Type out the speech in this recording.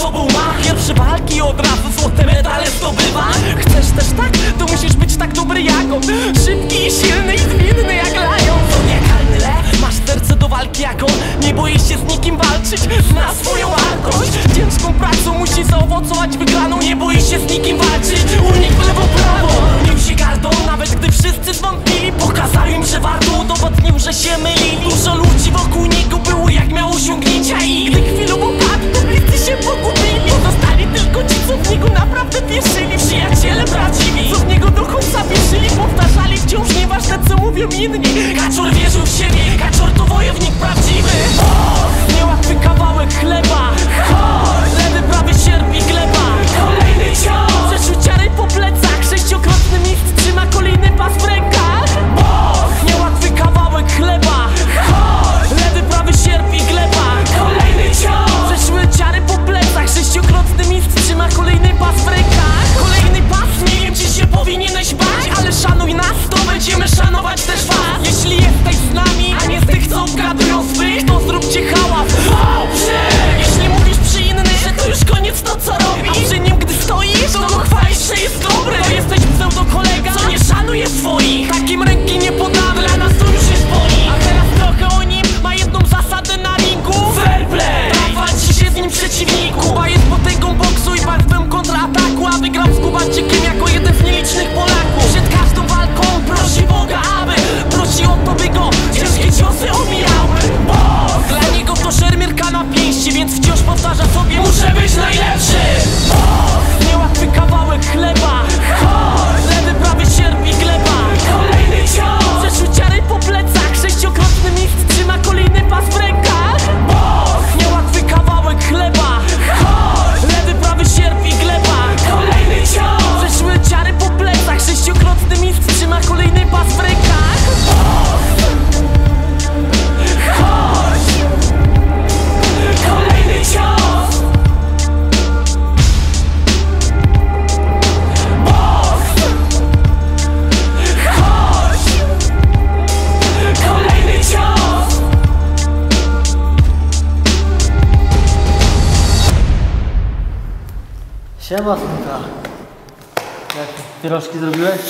sobą ma Pierwsze walki od razu złote medale zdobywa. Chcesz też tak? To musisz być tak dobry jak on. Szybki i silny i zwinny jak lion. Nie lew, masz serce do walki jak on. Nie boisz się z nikim walczyć, zna swoją wartość. Ciężką pracą musi zaowocować wygraną. Nie boisz się z nikim walczyć, unik w lewo prawo. Nim się gardą, nawet gdy wszyscy zwątpili. Pokazali im, że warto udowodnił, że się myli. Siema, synka. Jak pierożki zrobiłeś?